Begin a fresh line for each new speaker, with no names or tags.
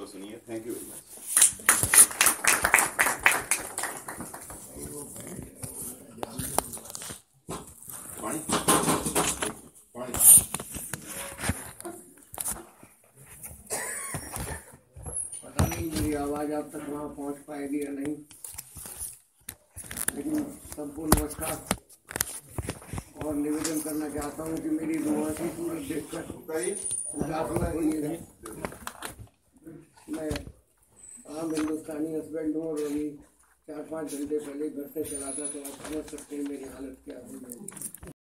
को सुनिए thank you very much पानी पानी
पता नहीं मेरी आवाज़ आप तक वहाँ पहुँच पाएगी या नहीं लेकिन सबको नमस्कार और निवेदन करना चाहता हूँ कि मेरी रुआसी सूरत देखकर उदास न होइएगा आम हिंदुस्तानी हस्बैंड हूँ और अभी चार पाँच घंटे पहले घर से चला था तो आप समझ सकते हैं मेरी हालत क्या हो गई।